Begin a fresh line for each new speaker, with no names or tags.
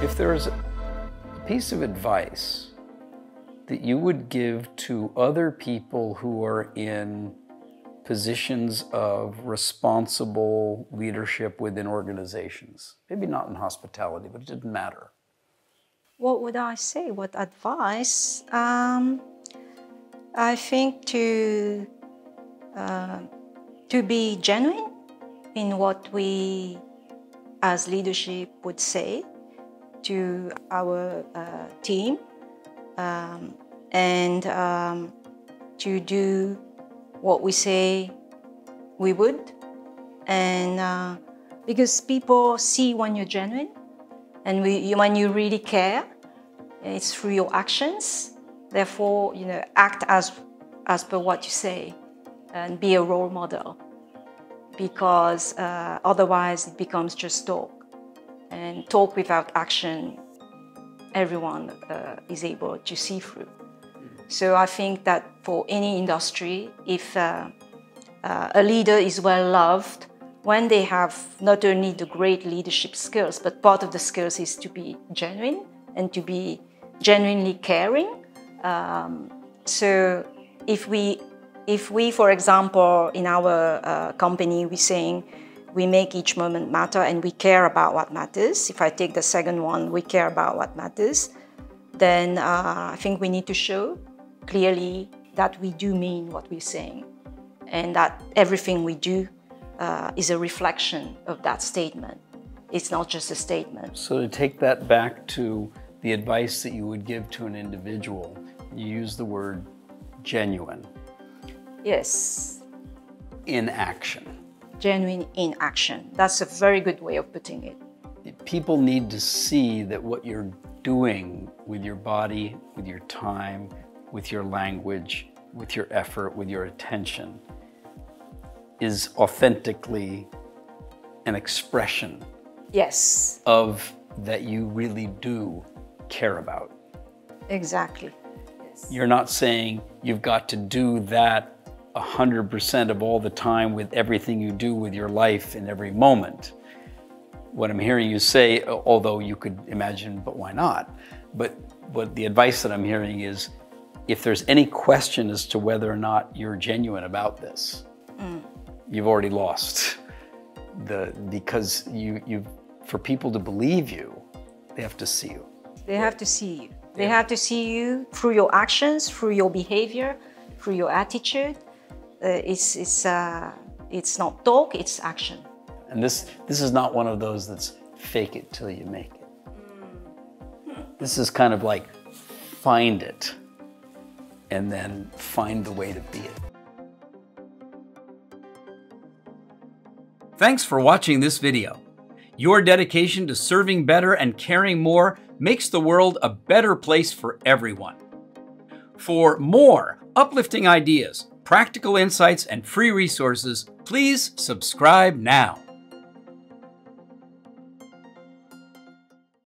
If there's a piece of advice that you would give to other people who are in positions of responsible leadership within organizations, maybe not in hospitality, but it didn't matter.
What would I say? What advice? Um, I think to uh, to be genuine in what we as leadership would say to our uh, team um, and um, to do what we say we would. And uh, because people see when you're genuine and we, when you really care, it's through your actions. Therefore, you know, act as, as per what you say and be a role model because uh, otherwise it becomes just talk. And talk without action, everyone uh, is able to see through. So I think that for any industry, if uh, uh, a leader is well loved, when they have not only the great leadership skills, but part of the skills is to be genuine and to be genuinely caring. Um, so if we if we, for example, in our uh, company, we're saying we make each moment matter and we care about what matters. If I take the second one, we care about what matters, then uh, I think we need to show clearly that we do mean what we're saying and that everything we do uh, is a reflection of that statement. It's not just a statement.
So to take that back to the advice that you would give to an individual, you use the word genuine.
Yes.
In action.
Genuine in action. That's a very good way of putting it.
People need to see that what you're doing with your body, with your time, with your language, with your effort, with your attention is authentically an expression
yes
of that you really do care about.
Exactly.
Yes. You're not saying you've got to do that 100% of all the time with everything you do with your life in every moment. What I'm hearing you say, although you could imagine, but why not? But what the advice that I'm hearing is if there's any question as to whether or not you're genuine about this, mm. you've already lost. The, because you, you, for people to believe you, they have to see you.
They have to see you. They yeah. have to see you through your actions, through your behavior, through your attitude, it's, it's, uh, it's not talk, it's action.
And this, this is not one of those that's fake it till you make it. This is kind of like find it and then find the way to be it. Thanks for watching this video. Your dedication to serving better and caring more makes the world a better place for everyone. For more uplifting ideas, practical insights, and free resources, please subscribe now.